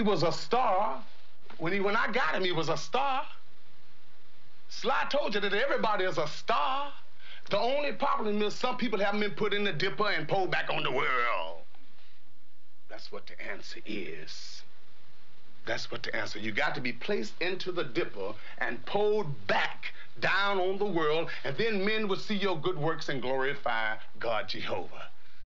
He was a star. When he when I got him, he was a star. Sly told you that everybody is a star. The only problem is some people haven't been put in the dipper and pulled back on the world. That's what the answer is. That's what the answer. You got to be placed into the dipper and pulled back down on the world, and then men will see your good works and glorify God Jehovah.